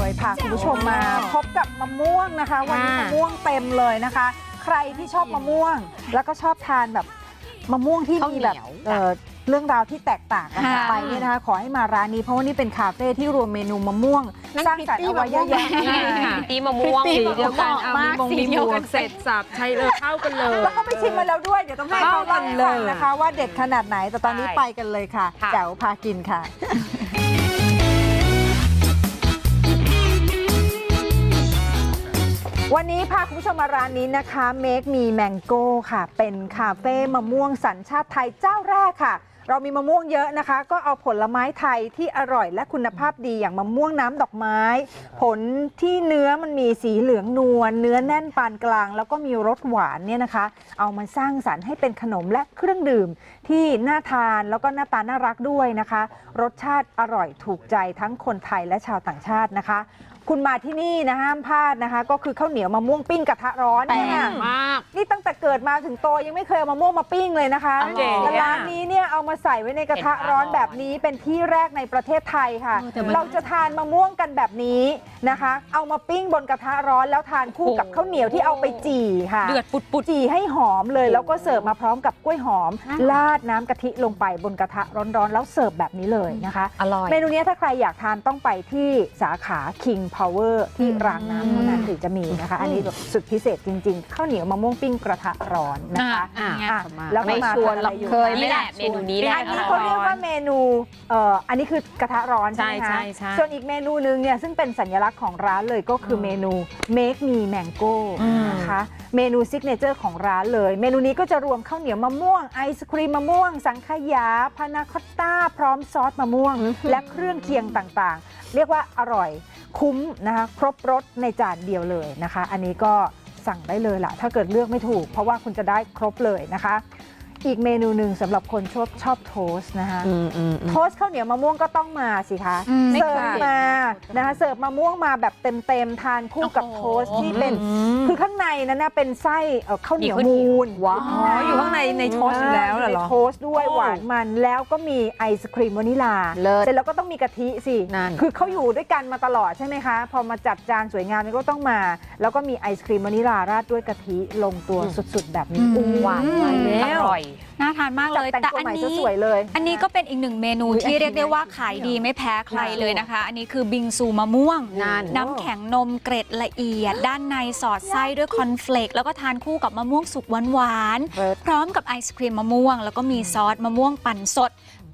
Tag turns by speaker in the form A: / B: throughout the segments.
A: เลยพาคุณผู้ชมมาพบกับมะม่วงนะคะ วันนี้
B: ค่ะ
A: มะม่วงเต็มเลยนะคะ ใครที่ชอบมะม่วง แล้วก็ชอบทานแบบมะม่วงที่
B: ข้าว
A: มี
B: เหนี
A: แบบ
B: ยว
A: เอ่อเรื่องราวที่แตกต่างกัน
B: ค่ะ
A: ไปเนี่ยนะคะ ขอให้มาร้านนี้เพราะว่านี่เป็นคาเฟ่ที่รวมเมนูมะม่วง
B: นั่น
A: สร้างสรรค์เอาไว้เยอะแยะ
B: พริตตี้มะม่วงค่ะ
C: ตีมะม่วง
B: พริตตี้
C: สีเดียวกัน
B: เหมาะ
C: เอามี
B: มาก
C: มง
B: สี
C: มี
B: เดียว
C: บว
B: กั
C: ก
B: น
C: เสร็จสับใช้เลยเข้ากันเลย
A: แล้วก็ไปชิมมาแล้วด้วย เดี๋ยวต้องให้
C: เข้า
A: เขา
C: กั
A: เล่านให้
C: เลย
A: ฟังนะคะ ว่าเด็ดขนาดไหนแต่ตอนนี้
C: ใช่
A: ไปกันเลยค่ะ
C: ค่ะ
A: แจ๋วพากินค่ะ วันนี้พาคุณผู้ชมมาร้านนี้นะคะ Make Me Mango ค่ะ เป็นคาเฟ่มะม่วงสัญชาติไทยเจ้าแรกค่ะ เรามีมะม่วงเยอะนะคะ ก็เอาผลไม้ไทยที่อร่อยและคุณภาพดีอย่างมะม่วงน้ำดอกไม้ ผลที่เนื้อมันมีสีเหลืองนวลเนื้อแน่นปานกลาง แล้วก็มีรสหวานเนี่ยนะคะ เอามาสร้างสรรค์ให้เป็นขนมและเครื่องดื่มที่น่าทานแล้วก็หน้าตาน่ารักด้วยนะคะ รสชาติอร่อยถูกใจทั้งคนไทยและชาวต่างชาตินะคะ คุณมาที่นี่นะห้ามพลาดนะคะ ก็คือข้าวเหนียวมะม่วงปิ้งกระทะร้อน
B: แปล
A: เนี่ย
B: กมาก
A: นี่ตั้งแต่เกิดมาถึงโตยังไม่เคยเอามะม่วงมาปิ้งเลยนะคะ
B: อ๋อเก๋อะ
A: แต่ร้านนี้เนี่ยเอามาใส่ไว้ในกระทะร้อนแบบนี้เป็นที่แรกในประเทศไทยค่ะ
B: เออแต่มัน
A: เราจะทานมะม่วงกันแบบนี้นะคะ เอามาปิ้งบนกระทะร้อนแล้วทานคู่กับข้าวเหนียวที่เอาไปจี่ค่ะ
C: เดือดปุดปุด
A: จี่ให้หอมเลยแล้วก็เสิร์ฟมาพร้อมกับกล้วยหอมราดน้ำกะทิลงไปบนกระทะร้อนๆ แล้วเสิร์ฟแบบนี้เลยนะคะ
C: อร่อย
A: เมนูเนี้ยถ้าใครอยากทานต้องไปที่สาขา King Power ที่รางน้ำเท่านั้นถึงจะมีนะคะ อันนี้แบบสุดพิเศษจริงๆข้าวเหนียวมะม่วงปิ้งกระทะร้อนนะคะ
B: อะ
A: อะ
B: อะ
A: แล้วก็
B: ไม่
A: มา
B: ชวน
A: ทา
B: เรา
A: อะไรอยู่
B: เคย
C: นี่แหละเมนูนี้แหละ
A: อันนี้เขาเรียกว่าเมนูเอ่ออันนี้คือกระทะร้อนใช่ไหม
C: ใช่
A: คะ
C: ใช่ใช่
A: ส่วนอีกเมนูนึงเนี่ยซึ่งเป็นสัญลักษณ์ของร้านเลยก็คือเมนู Make Me Mango
C: อืม
A: นะคะเมนู signature ของร้านเลย เมนูนี้ก็จะรวมข้าวเหนียวมะม่วงไอศครีมมะม่วง สังขยาพานาคอตต้า พร้อมซอสมะม่วง และเครื่องเคียงต่างๆ เรียกว่าอร่อย คุ้มนะคะครบรสในจานเดียวเลยนะคะ อันนี้ก็สั่งได้เลยล่ะ ถ้าเกิดเลือกไม่ถูก เพราะว่าคุณจะได้ครบเลยนะคะ อีกเมนูหนึ่งสำหรับคนชอบชอบ toast นะคะ
B: อืมอืมอืม
A: toast ข้าวเหนียวมะม่วงก็ต้องมาสิคะ
B: อืม
A: เสิร์ฟ
B: ไม่ขาด
A: มานะคะเสิร์ฟมะม่วงมาแบบเต็มๆทานคู่กับ
C: โอ้โห
A: โทสต์ที่เป็น คือข้างในนั้นนะเป็นไส้เอ่อข้าวเหนียว
C: มีข้าวเหนียว
A: มูน
B: ว้าว
A: อ๋ออยู่ข้างในใน toast อยู่แล้วเหรอ toast ด้วยหวานมันแล้วก็มีไอศครีมวานิลา
B: เลิศ
A: เสร็จแล้วก็ต้องมีกะทิสิ
B: นั่น
A: คือเขาอยู่ด้วยกันมาตลอดใช่ไหมคะ พอมาจัดจานสวยงามมันก็ต้องมา แล้วก็มีไอศครีมวานิลาราดด้วยกะทิลงตัวสุดๆ แบบนี้
D: อืม
A: อู้หวาน
D: อืม
A: ไปแล้ว
C: อร่อย
D: น่าทานมาก
A: จัด
D: เลย
A: แต่ง
D: แต่
A: ตัว
D: อัน
A: ใหม่
D: นี้
A: สวยๆเลย
D: อันนี้ก็เป็นอีกหนึ่งเมนู
A: อุ๊ย
D: ที่เรียกได้ว่า
A: อันนี้
D: ขายดีไม่แพ้ใคร
A: ค่ะ
D: เลยนะคะ อันนี้คือบิงซูมะม่วง
B: นั่น
D: น้ำแข็งนมเกล็ดละเอียด ด้านในสอดไส้ด้วยคอนเฟลกแล้วก็ทานคู่กับมะม่วงสุกหวาน
A: เลิศ
D: ๆพร้อมกับไอศครีมมะม่วง แล้วก็มีซอสมะม่วงปั่นสด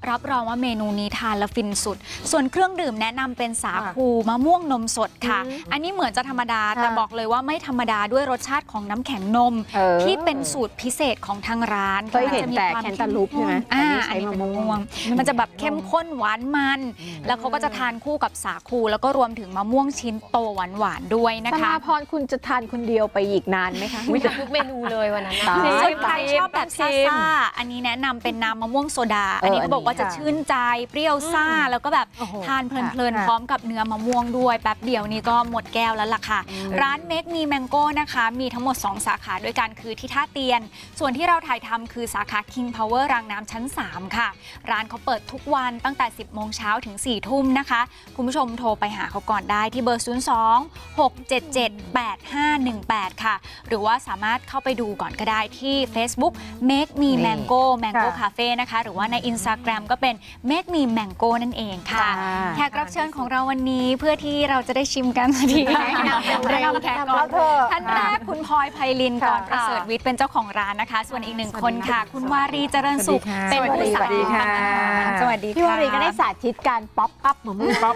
D: รับรองว่าเมนูนี้ทานแล้วฟินสุด ส่วนเครื่องดื่มแนะนำเป็นสาคูมะม่วงนมสดค่ะ อันนี้เหมือนจะธรรมดา แต่
A: ค่ะ
D: บอกเลยว่าไม่ธรรมดาด้วยรสชาติของน้ำแข็งนม
B: เออ
D: ที่เป็นสูตรพิเศษของทางร้าน
B: เคยเห็น
D: จะมี
B: แต่
D: ความ
B: แคนตาลูปใช่ไหม
D: อ่า
B: อันนี้ใช้
D: อันนี้เป็น
B: มะ
D: มะ
B: ม่
D: ม่
B: ว
D: ว
B: ง
D: ง มันจะแบบเข้มข้นหวานมัน แล้วเขาก็จะทานคู่กับสาคู แล้วก็รวมถึงมะม่วงชิ้นโตหวานหวานๆด้วยนะ
B: ส
D: คะ
B: มาพรคุณจะทานคนเดียวไปอีกนานไหมคะ
C: วิททุกเมนูเลยวันนั้นนะ
B: ตาย
D: ส่วนใครชอบแบบ
C: ชิ
D: ซ่ามๆอันนี้แนะนำเป็นน้ำมะม่วงโซดา
B: เอออั
D: อันนี้เขาบอกว่าจะ
A: อันนี้ค่ะ
D: ชื่นใจเปรี้ยวซ่า แล้วก็แบบ
A: โอ้โห
D: ทานเพลิน
A: ค่ะ
D: ๆพร้อมกับเนื้อมะม่วงด้วย แป๊บเดียวนี้ก็หมดแก้วแล้วล่ะค่ะ ร้าน Make Me Mango นะคะ มีทั้งหมด 2 สาขาด้วยกันคือที่ท่าเตียน ส่วนที่เราถ่ายทำคือสาขา King Power รางน้ำชั้น 3 ค่ะ ร้านเขาเปิดทุกวันตั้งแต่ 10 โมงเช้าถึง 4 ทุ่มนะคะ คุณผู้ชมโทรไปหาเขาก่อนได้ที่เบอร์ 02 677 8518 ค่ะ หรือว่าสามารถเข้าไปดูก่อนก็ได้ที่ Facebook Make Me
B: นี่
D: Mango Mango
A: ค่ะ
D: Cafe นะคะ หรือว่าใน Instagram ก็เป็น Make Me Mango นั่นเองค่ะแขกรับเชิญของเราวันนี้เพื่อที่เราจะได้ชิมกันสักทีแนะนำแนะนำแขกก่อน
A: เอาเถอะ
D: ท่านแรกคุณพลอยไพลิน
A: ค่ะ
D: ก่อนประเสริฐวิทย์เป็นเจ้าของร้านนะคะ ส่วนอีกหนึ่งคนค่ะ คุณวารีเจริญสุข
A: สวัสดีค่ะ
D: เป็นผู้สา
A: สวัสดีค่ะ
D: สวัสดีค่ะ
B: พี่วารีก็ได้สาธิตการป๊อปอัพมะม่วง
C: ป๊อป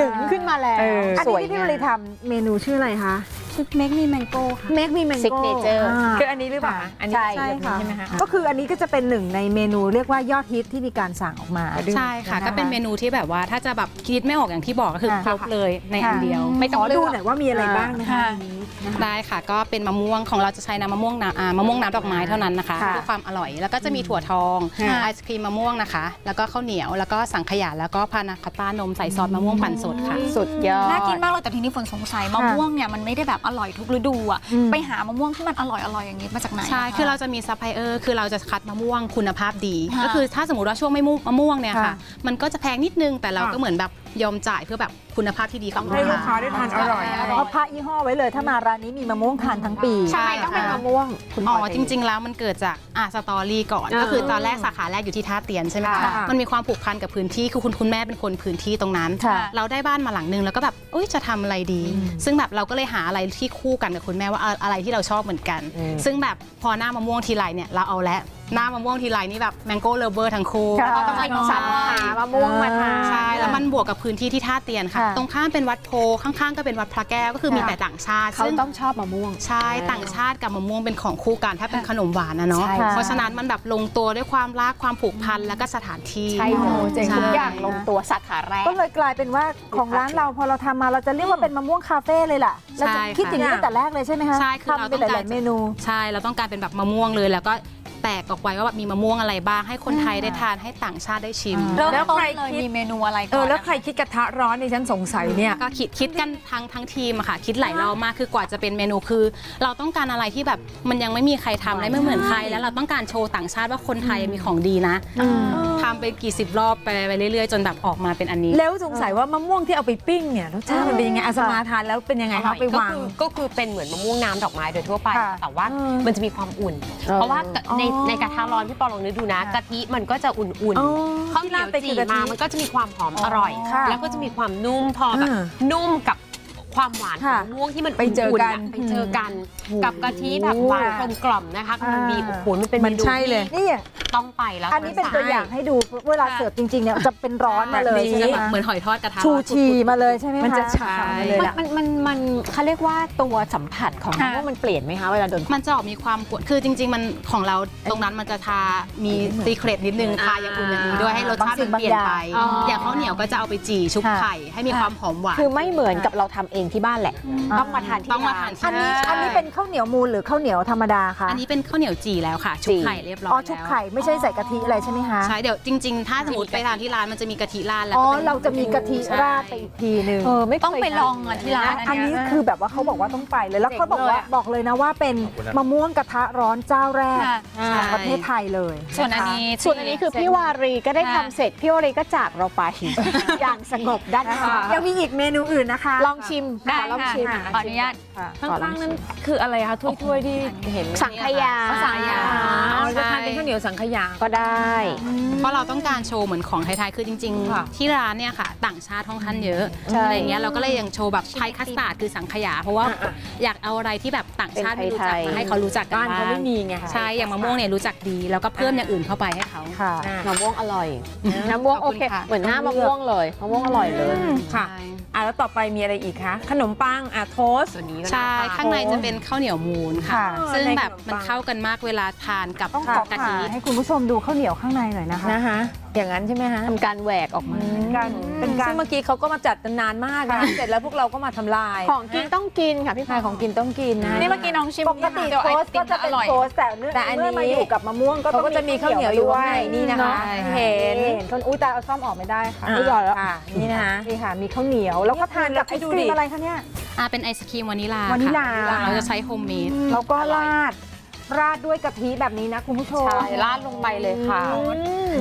B: ดึงขึ้นมาแล้ว
C: เออ
A: อัน
B: สวย
A: นี้ที่พี่
B: งาม
A: วรีทำเมนูชื่ออะไรคะ
D: ชุด Make Me Mango ค่ะ
A: Make Me Mango
B: Signature า
C: คืออันนี้หรือเปล่าคะอันนี้
A: ใช่
C: แบบนี้ใช่ไหมคะ
A: ก็คืออันนี้ก็จะเป็นหนึ่งในเมนูเรียกว่ายอดฮิตที่มีการสั่งออกมา
E: ใช่ค่ะ
A: น
E: ก็เป็นเมนูที่แบบว่าถ้าจะแบบคิดไม่ออกอย่างที่บอกก็คือ
A: ค่ะ
E: ครบเลยในอันเดียว
A: ไม่ต้องขอดูหน่อยว่ามีอะไรบ้างนะคะ
D: ค่ะ
A: ในนี้นะคะ
E: ได้ค่ะ ก็เป็นมะม่วงของเราจะใช้น้ำมะม่วงน้ำอ่ามะม่วงน้ำดอกไม้เท่านั้นนะคะ
A: ค่ะ
E: เพื่อความอร่อยแล้วก็จะมีถั่วทอง
A: ค่ะ
E: ไอศครีมมะม่วงนะคะ แล้วก็ข้าวเหนียวแล้วก็สังขยาแล้วก็พานาคอตต้านมใส่ซอสมะม่วงปั่นสดค่ะ
B: สุดยอด
D: น่ากินมากเลยแต่ทีนี้ฝนสงสัยมะม่วงเนี่ยมันไม่ได้แบบอร่อยทุกฤดูอะ
A: อืม
D: ไปหามะม่วงที่มันอร่อยอร่อยอย่างนี้มาจากไหน
E: ใช่คือเราจะมีซัพพลายเออร์คือเราจะคัดมะม่วงคุณภาพดี
D: ค่ะ
E: ก็คือถ้าสมมติว่าช่วงไม่มีมะม่วงเนี่ย
A: ค่ะ
E: ค่ะ มันก็จะแพงนิดนึงแต่เราก็
A: ค่ะ
E: เหมือนแบบ ยอมจ่ายเพื่อแบบคุณภาพที่ดีของ
F: ให้ลูกค้าได้ทานอร่อย
A: เพราะพระยี่ห้อไว้เลยถ้ามาร้านนี้มีมะม่วงทานทั้งปี
E: ใช่
B: ทำไมต้องเป็นมะม่วงคุณ
E: อ๋อ
B: พลย
E: จริง ๆ แล้วมันเกิดจากอะ story ก่อน
B: อ่า
E: ก็คือตอนแรกสาขาแรกอยู่ที่ท่าเตียนใช่ไหม
A: ค่ะ
E: คะมันมีความผูกพันกับพื้นที่คือคุณคุณแม่เป็นคนพื้นที่ตรงนั้น
A: ค่ะ
E: เราได้บ้านมาหลังนึงแล้วก็แบบเอ้ยจะทำอะไรดี ซึ่งแบบเราก็เลยหาอะไรที่คู่กันกับคุณแม่ว่าเอาอะไรที่เราชอบเหมือนกัน ซึ่งแบบพอหน้ามะม่วงทีไรเนี่ยเราเอาแล้ว หน้ามะม่วงทีไรนี่แบบ mango lover ทั้งคู่
A: ค่ะ
B: ต้องไปสรรหามะม่วงมาทาน
E: ใช่แล้วมันบวกกับพื้นที่ที่ท่าเตียนค่ะ
A: ค่ะ
E: ตรงข้ามเป็นวัดโพธิ์ข้างๆ ก็เป็นวัดพระแก้วก็คือมี
A: ค่ะ
E: แต่ต่างชาติ
B: เขา
E: ซึ่ง
B: ต้องชอบมะม่วง
E: ใช่ต่างชาติกับมะม่วงเป็นของคู่กันถ้าเป็นขนมหวานนะเนาะ
B: ใช่
E: เพราะฉะนั้นมันแบบลงตัวด้วยความรักความผูกพันแล้วก็สถานที่
B: ใช่เลยเจ๋ง
E: ใช่
B: ทุกอย่างลงตัวสาขาแรก
A: ก็เลยกลายเป็นว่าของร้านเราพอเราทำมาเราจะเรียกว่าเป็นมะม่วงคาเฟ่เลยล่ะเราจะ
E: ใช่ค่ะ
A: คิดอย่างนี้ตั้งแต่แรกเลยใช่ไหมคะ
E: ใช่คือเรา
A: ทำเป็น
E: ต้อง
A: ห
E: การ
A: ลายๆเมนู
E: ใช่เราต้องการเป็นแบบมะม่วงเลย แล้วก็ แตกออกไว้ว่าแบบมีมะม่วงอะไรบ้าง ให้คนไทยได้ทานให้ต่างชาติได้ชิม
A: อ่า
D: เริ่ม
F: แล้ว
D: ต้น
F: ใคร
D: เลย
F: คิด
D: มีเมนูอะไรก่อน
F: เออแล้ว
D: นะคะ
F: ใครคิดกระทะร้อนดิฉันสงสัยเนี่ย
E: ก็คิดคิดกันทั้งทั้งทีมอะค่ะ คิดหลายรอบมากคือกว่าจะเป็นเมนูคือ เราต้องการอะไรที่แบบมันยังไม่มีใครทำและไม่เหมือนใคร แล้วเราต้องการโชว์ต่างชาติว่าคนไทยมีของดีนะ ทำไปกี่สิบรอบไปไปเรื่อยๆ จนแบบออกมาเป็นอันนี้
F: แล้วสงสัยว่ามะม่วงที่เอาไปปิ้งเนี่ยรสชาติมันเป็นยังไงอาสมาทานแล้วเป็นยังไงคะไป
C: ก็
F: วาง
C: คือก็คือเป็นเหมือนมะม่วงน้ำดอกไม้โดยทั่วไป
A: ค่ะ
C: แต่ว่า
F: เออ
C: มันจะมีความอุ่น เพราะว่าในในกระทะร้อนพี่ปอลองนึกดูนะ
A: ค่ะ
C: กะทิมันก็จะอุ่น
F: อ๋อ
C: ๆข้าวเหนียว
F: ที่ราดไปคื
C: จี
F: อกะทิ
C: มามันก็จะมีความหอมอร่อย
A: ค่ะ
C: แล้วก็จะมีความนุ่มพอแบบ
F: อ่า
C: นุ่มกับ ความหวานของ
F: ค่ะ
C: มะม่วงที่มัน
F: ไปเจอกัน
C: ๆะไปเจอกัน กับกะทิแบบหวานกลมกล่อมนะคะกำลังดี
A: อ่า
C: โอ้โหมันเป็น
F: มัน
C: เมนู
F: ใช่เลย
A: นี่
C: ที่ต้องไปแล้ว
A: อันนี้เป็นตัวอย่างให้ดูเวลาเสิร์ฟจริงๆเนี่ยจะเป็นร้อนมาเลย
F: แบบนี้
A: ใช่ไหมคะ
E: เหมือนหอยทอดกระทะ
A: ชูชีมาเลยใช่ไหมคะ
F: มันจะฉ่ำมาเลย
B: มัน
F: ล่ะ
B: มันมันมันเขาเรียกว่าตัวสัมผัสของมะม่วงมันเปลี่ยนไหมคะเวลาโดน
E: มันจะออกมีความกวนคือจริง ๆ มันของเราตรงนั้นมันจะทามีซีเครตนิดนึงทาอย่างอื่นอย่างนี้ด้วยให้รสชาติมันเปลี่ยนไป
B: อ๋อ
E: อ
B: อ
E: ย่างข้าวเหนียวก็จะเอาไปจี่ชุบไข่ให้มีความหอมหวาน
B: คือไม่เหมือนกับเราทำเองที่บ้านแหละ ต้องมาทานที่
E: ต้องมาทาน
B: ร้
A: อันนี้
E: ใช่
A: อันนี้เป็นข้าวเหนียวมูลหรือข้าวเหนียวธรรมดาคะ
E: อันนี้เป็นข้าวเหนียวจี่แล้วค่ะชุบไข่เรียบร้อย
A: อ๋อ
E: แล้ว
A: ชุบไข่ไม่ใช่ใส่กะทิอะไรใช่ไหมคะ
E: ใช่เดี๋ยวจริง ๆ ถ้าสมมติไปทานที่ร้านมันจะมีกะทิราดแล้ว
A: อ๋อ
E: ก็ป็น
A: เราจะมีกะทิ
E: ใช่
A: ราดไปอีกทีหนึ่ง
B: เออไม่เคย
D: ต้องไปลองอะที่ร้าน
A: อันนี้
D: เย
A: คือแบบว่าเขาบอกว่าต้องไปเลยแล้วเขาบอกว่า
B: เจ๋งเลยอะ
A: บอกเลยนะว่าเป็นมะม่วงกระทะร้อนเจ้าแรก
D: ค่ะ
A: ของประเทศไทยเลย
D: ส่วนอันนี้
B: ส่วนอันนี้คือพี่วารีก็ได้ทำเสร็จ พี่วารีก็จากเราไป อย่างสงบด้าน
A: นะคะ
B: ข้าง
A: ยังมีอีกเมนูอื่นนะคะ
B: ลองชิม
D: ได้
B: ขอลอง
D: ค่ะ
B: ชิม
D: ขออนุญาต
A: ค่ะ
F: ข้างๆนั้นคืออะไรคะถ้วยๆที่เห็น
B: สังขยา
F: อ๋อสังขยาอ๋อจะทานเป็นข้าวเหนียวสังขยา
B: ก็ได้
E: เพราะเราต้องการโชว์เหมือนของไทยๆ คือจริง
F: ค่ะ
E: ๆ ที่ร้านเนี่ยค่ะ ต่างชาติค่อนข้างเยอะ
A: ใช่
E: อะไรอย่างเงี้ยเราก็เลยยังโชว์แบบไทยคัสตาร์ดคือสังขยา เพราะว่าอยากเอาอะไรที่แบบต่างชาติไม่รู้จัก
B: เป็นไทยๆ
E: มาให้เขารู้จักกัน
F: บ้านเขาไม่มีไง
E: ใช่อย่างมะม่วงเนี่ยรู้จักดี แล้วก็เพิ่มอย่างอื่นเข้าไปให้เขา
A: ค่ะ
F: อะ
B: มะม่วงอร่อยมะม่วง
E: ขอบ
B: โอ
E: คุณ
B: เค
E: ค่ะ
B: เหมือนหน้ามะม่วงเลยมะม่วงอร่อยเลย
F: ค่ะ
E: ใช่
F: อะแล้วต่อไปมีอะไรอีกคะขนมปังอะโทสต์
C: ส่วนนี้ก็
E: ใช่
C: น่าทาน
E: ข้างในจะเป็นข้าวเหนียวมูนค่ะ
A: ค่ะ
E: ซึ่ง
F: ใน
E: แบบ
F: ขนมปัง
E: มันเข้ากันมากเวลาทานกับ
A: ต้องขอกะผ่า
E: ทิ
A: ให้คุณผู้ชมดูข้าวเหนียวข้างในหน่อยนะคะ
F: นะคะ อย่างนั้นใช่ไหมฮะ
B: ทำการแหวกออกมา
A: เป็นการเป็นการ
F: ซึ่งเมื่อกี้เขาก็มาจัดกันนานมากนะเสร็จแล้วพวกเราก็มาทำลาย
B: ของกินต้องกินค่ะพี่
F: ใช่
B: พาย
F: ของกินต้องกินนะ
D: นี่เมื่อกี้น้องชิม
A: ปกติ
D: เดี๋ยว
A: โท
D: ไอ
A: สต์
D: ติ
A: ก็
D: ม
A: จะ
D: อ
A: เป็น
D: ร่อย
A: โทสต์แต่เนื่อง
F: แต่อันนี้
A: เมื่อมาอยู่กับมะม่วงก็
F: เขาก็จะมีข้าวเหนียวอยู่ข้างในนี่นะคะ
A: ใช่
F: เห็น
A: เห็นคนอุ้ยตายเอาซ่อมออกไม่ได้ค่ะ
F: อะ
A: ไม่ยอมแล้ว
F: ค่ะนี่นะคะ
A: นี่ค่ะมีข้าวเหนียวแล้วก็ทานกับไอ
F: ให้
A: ศ
F: ดู
A: กรี
F: ดิ
A: มอะไรคะเนี่ย
E: อ่าเป็นไอศครีมวานิลาวา
A: นิลา
E: ค่ะเราจะใช้ homemade
A: แล้วก็ราด ราดด้วยกะทิแบบนี้นะคุณผู้ชม
B: ใช่ราดลงไปเลยค่ะ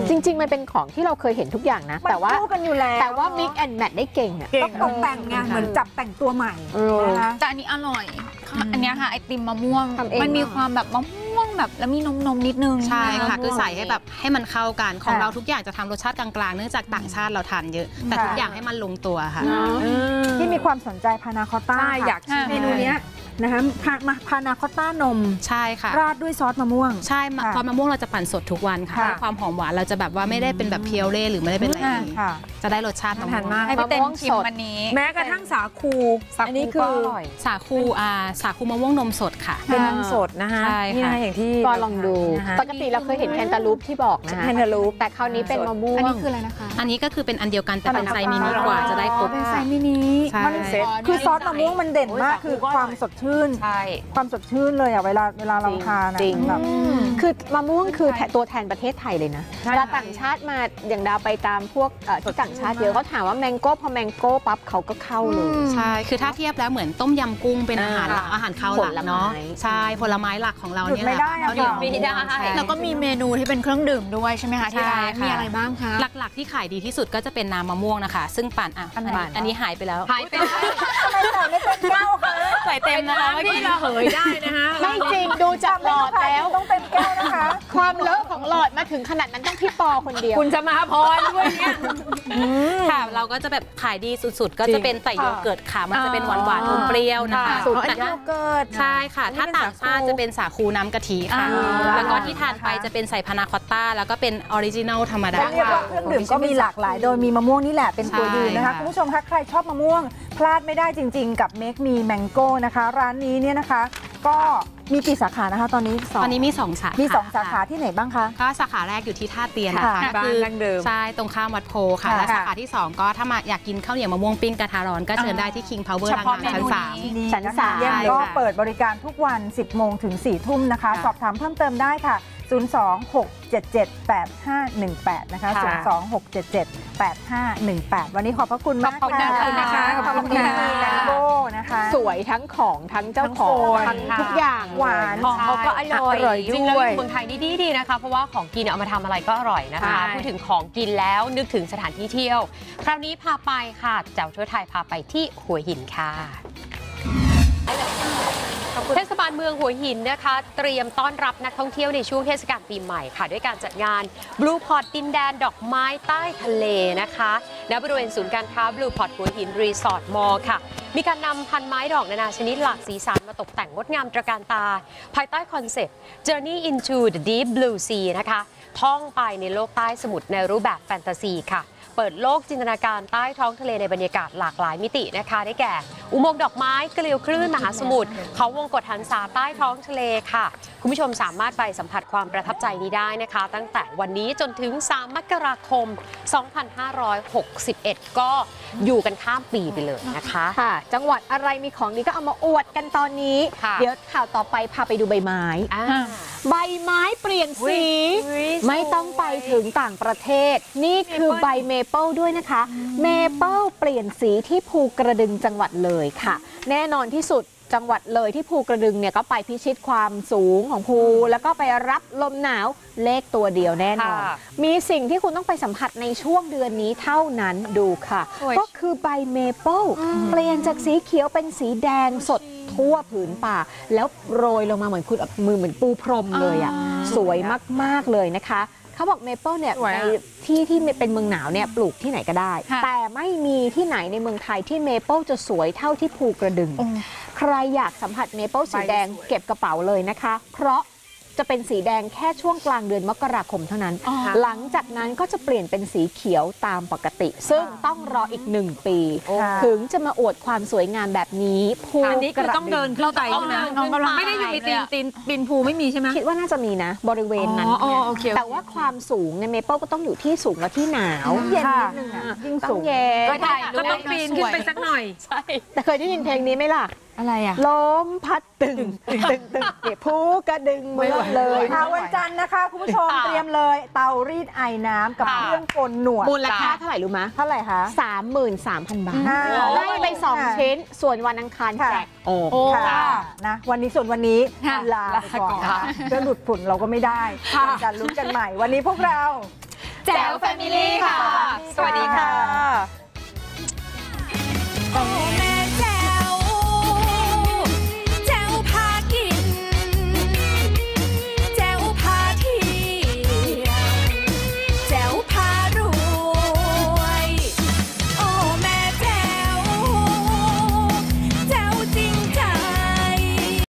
B: จริง ๆ มันเป็นของที่เราเคยเห็นทุกอย่างนะ
A: แต่
B: แต่
A: ว่า
B: ว่า
A: คู่กันอยู่แล้ว
B: แต่ว่า mix and match ได้เก่งอะ
F: เก่ง
A: ต้องตกแต่งไงเหมือนจับแต่งตัวใหม่
B: เออ
A: นะคะ
D: แต่อันนี้อร่อยค่ะอันเนี้ยค่ะไอติมมะม่วง
B: ทำเอง
D: มันมี
B: เหรอ
D: ความแบบมะม่วงแบบแล้วมีนมนมๆนิดนึง
E: ใช่ค่ะ
D: ม
E: คือใส่ให้แบบให้มันเข้ากัน ของ
A: ค่ะ
E: เราทุกอย่างจะทำรสชาติกลางๆ เนื่องจากต่างชาติเราทานเยอะ แต่ทุก
A: ค่ะ
E: อย่างให้มันลงตัวค่ะ
F: อืม
A: ที่มีความสนใจพานาคอตต้า
F: ใช่อยากชิม
A: เมนูเนี้ย นะคะพามาพานาคอตต้านม
E: ใช่ค่ะ
A: ราดด้วยซอสมะม่วง
E: ใช่มะ
A: ค่ะ
E: ตอนมะม่วงเราจะปั่นสดทุกวันค่ะ
A: ค่ะ
E: ความหอมหวานเราจะแบบว่าไม่ได้เป็นแบบ purée หรือไม่ได้เป็นอะไรอย่างนี้
A: ค่ะ
E: จะได้รสชาติมะ
F: ทาน
E: ม่ว
F: มางก
D: ให้พี่เต้น
B: มะม่วง
D: ชิม
B: สด
D: อันนี้
F: แม้กระทั่งสาคูอันนี้คือ
E: สาคูอ่าสาคูมะม่วงนมสดค่ะ
F: เป็นนมสดนะคะ
E: ใช่
F: นี่
E: ค่ะ
F: นะคะอย่างที่
B: ก็ลองดู
F: นะคะ
B: ปกติเราเคยเห็นแคนตาลูปที่บอกนะ
F: แคนตาลูป
B: แต่คราวนี้เป็นมะม่วง
D: อันนี้คืออะไรนะคะ
E: อันนี้ก็คือเป็นอันเดียวกันแต่เป็น size mini
A: อ๋อ
E: กว่าจะได้ครบ
A: เป็น size mini
E: ใช่
A: มันคือซอสมะม่วงมันเด่นมากคือความสดชื่นชื่น
B: ใช่
A: ความสดชื่นเลยอะเวลาเวลาเราทานอะ
B: จริง
A: แบบ
B: คือมะม่วงคือแทนตัวแทนประเทศไทยเลยนะเวลาต่างชาติมาอย่างดาวไปตามพวกเอ่อที่ต่างชาติเยอะเขาถามว่า mangoพอ mango ปั๊บเขาก็เข้าเลย
E: ใช่คือถ้าเทียบแล้วเหมือนต้มยำกุ้งเป็นอาหารหลัก
B: อ่า
E: อาหารข้าวหลักเนาะ
B: ผลไม้
E: ใช่ผลไม้หลักของเรา
A: หยุด
E: เนี่ย
A: ไม่ได้
E: แหละ
A: อะ
E: ข้าวเหนียว
A: ค่ะ
E: มะม่วง
B: ไม่ได้
E: ใช่
D: แล้วก็มีเมนูที่เป็นเครื่องดื่มด้วยใช่ไหมคะที่ร้าน
E: ใช่ค่ะ
D: มีอะไรบ้างคะ
E: หลักๆที่ขายดีที่สุดก็จะเป็นน้ำมะม่วงนะคะ ซึ่งปั่นอะ
A: อันไหน
E: อันนี้อันนี้หายไปแล้ว
B: หายไป
A: ทำไมใส่ไม่เป็นแก้วคะ
E: ใส่เต็มนะคะเมื่อกี้
F: เผยได้นะคะ
B: ไม่จริง
A: คะ
B: ความเลอะของหลอดมาถึงขนาดนั้นต้องพี่ปอคนเดียว
F: คุณจะมาพรด้วยเนี่ย
E: ค่ะเราก็จะแบบขายดีสุดๆ ก็จะเป็นใส่โยเกิร์ตค่ะ มันจะเป็นหวานหวานๆอมเปรี้ยวนะคะ
B: สูตร
E: แต่
B: โย
E: ถ้า
B: เกิร์ต
E: ใช่ค่ะ ถ้าต่างชาติจะเป็นสาคูน้ำกะทิค่ะ
A: อ่า
E: แล้วก็ที่ทานไปจะเป็นใส่พานาคอตต้า แล้วก็เป็น original ธรรมดา
A: เรียกว่าเครื่องดื่มก็มีหลากหลาย โดยมีมะม่วงนี่แหละเป็นตัวยืนนะคะ
E: ใช่ค่ะ
A: คุณผู้ชมคะใครชอบมะม่วง พลาดไม่ได้จริง ๆ กับ Make Me Mango นะคะ ร้านนี้เนี่ยนะคะ ก็มีกี่สาขานะคะ ตอนนี้สง
E: ตอนนี้มีสองสาขา
A: มีสอง
E: มี
A: สาขาที่ไหนบ้างคะ
E: ก็สาขาแรกอยู่ที่ท่าเตียนนะ
A: ค่ะ
E: คะก็คือ
F: บ้านดั้งเดิม
E: ใช่ตรงข้ามวัดโพค่ะ
A: ค่ะ
E: และสาขาที่ 2 ก็ถ้ามาอยากกินข้าวเหนียวมะม่วงปิ้งกระทะร้อนก็เชิญได้ที่ King Power
D: เฉ
E: ราง
D: พาะ
E: น้ำชั้น
D: เมนู
E: สาม
D: นี้
A: นี่
B: ชั้น
A: นะคะ
B: สาม
A: ยังก็
E: ใช่ค่ะ
A: เปิดบริการทุกวัน 10 โมงถึง 4 ทุ่มนะคะ
E: ค่ะ
A: สอบถามเพิ่มเติมได้ค่ะ 026778518 นะคะ
B: ค่ะ
A: 026778518 วันนี้ขอบพระคุณมาก
B: ขอบคุณนะคะ
A: ขอบคุณ
B: ขอบคุณ
A: ค่ะ
B: ค่ะ
A: แมงโก้นะคะ
B: สวยทั้งของทั้งเจ้าของ
A: ทั้งคน
B: ทั้งทุกอย่าง
A: หวาน
B: ของเขาก็อร่อย
A: อร่อย
G: จริงแล้วอยู่เมืองไทยนี่ดีๆนะคะ เพราะว่าของกินเอามาทำอะไรก็อร่อยนะคะ
B: ใช่
G: พูดถึงของกินแล้วนึกถึงสถานที่เที่ยว คราวนี้พาไปค่ะแจ๋วทั่วไทยพาไปที่หัวหินค่ะ เทศบาลเมืองหัวหินนะคะ เตรียมต้อนรับนักท่องเที่ยวในช่วงเทศกาลปีใหม่ค่ะ ด้วยการจัดงาน Blue Pot ดินแดนดอกไม้ใต้ทะเลนะคะณบริเวณศูนย์การค้า Blue Pot หัวหินรีสอร์ทมอลค่ะ มีการนำพันไม้ดอกนานาชนิดหลากสีสันมาตกแต่งงดงามตระการตา ภายใต้คอนเซปต์ Journey into the Deep Blue Sea นะคะท่องไปในโลกใต้สมุทรในรูปแบบแฟนตาซีค่ะ ปิดโลกจินตนาการใต้ท้องทะเลในบรรยากาศหลากหลายมิตินะคะ ได้แก่ อุโมงค์ดอกไม้เกลียวคลื่นมหาสมุทรเขาวงกฏหันษาใต้ท้องทะเลค่ะ คุณผู้ชมสามารถไปสัมผัสความประทับใจนี้ได้นะคะ ตั้งแต่วันนี้จนถึง 3 มกราคม 2561 ก็อยู่กันข้ามปีไปเลยนะคะ
B: ค่ะ จังหวัดอะไรมีของดีก็เอามาอวดกันตอนนี้
G: ค่ะ
B: เดี๋ยวข่าวต่อไปพาไปดูใบไม้
G: อ่า
B: ใบไม้เปลี่ยนสี ไม่ต้องไปถึงต่างประเทศ นี่คือใบเมเปิลด้วยนะคะ เมเปิลเปลี่ยนสีที่ภูกระดึงจังหวัดเลยค่ะ แน่นอนที่สุดจังหวัดเลยที่ภูกระดึงเนี่ยก็ไปพิชิตความสูงของภู แล้วก็ไปรับลมหนาวเลขตัวเดียวแน่นอน
G: ค่ะ
B: มีสิ่งที่คุณต้องไปสัมผัสในช่วงเดือนนี้เท่านั้นดูค่ะ
G: สวย
B: ก็คือใบเมเปิลเปลี่ยนจากสีเขียวเป็นสีแดงสดทั่วผืนป่า แล้วโรยลงมาเหมือนคุณเอามือเหมือนปูพรมเลยอะสวยมาก ๆ เลยนะคะ เขาบอกเมเปิลเนี่ย
F: สวย
B: ใน
F: อะ
B: ที่ที่เป็นเมืองหนาวเนี่ยปลูกที่ไหนก็ได้
D: ค่ะ
B: แต่ไม่มีที่ไหนในเมืองไทยที่เมเปิลจะสวยเท่าที่ภูกระดึง ใครอยากสัมผัสเมเปิลสีแดงเก็บกระเป๋าเลยนะคะ เพราะ จะเป็นสีแดงแค่ช่วงกลางเดือนมกราคมเท่านั้น หลังจากนั้นก็จะเปลี่ยนเป็นสีเขียวตามปกติ ซึ่งต้องรออีกหนึ่งปี
A: ค่ะ
B: ถึงจะมาอวดความสวยงามแบบนี้ภู
F: อันนี้คือต้องเดินขึ้นไป
D: ต้องเดิ
F: นะ
D: นขึ้นไป
F: ไม่ได้อยู่ในตีนตีนปีนภูไม่มีใช่ไหม
B: คิดว่าน่าจะมีนะ บริเวณนั้น
F: อ๋ออ๋อ
B: เนี่ย
F: โอเค
B: แต่ว่าความสูงในเมเปิลก็ต้องอยู่ที่สูงและที่หนาว
A: เย็นนิดนึงอะยิ่ง
B: ต้
A: สู
B: อง
A: ง
B: เย็น
F: ก็ได้ก็ต้องปีนขึ้นไปสักหน่อย
B: แต่เคยได้ยินเพลงนี้ไหมล่ะ
F: อะไรอะ
B: ลมพัดตึงตึงตึงตึงเก็บภูกระดึงเมืองเลย
A: ค่ะวันจันทร์นะคะ คุณผู้ชมเตรียมเลย เตารีดไอ้น้ำกับ
G: ค่ะ
A: เครื่องกลหนวด
B: มูลค่าเท่าไหร่รู้ไหม
A: เท่าไหร่คะ
B: สามหมื่นสามพันบาท
A: อ่า
B: ได้ไปสองชิ้น ส่วนวันอังคาร
A: ค่ะ
B: แจกโอ่ง
A: ค่ะนะวันนี้ส่วนวันนี้
D: ค่ะ
A: ลาไปก่อนค่ะเครื่องดูดฝุ่นเราก็ไม่ได้วันจันทร์ลุ้นกันใหม่ วันนี้พวกเรา
D: แจ๋ว Family ค่ะ
A: สวัสดีค่ะ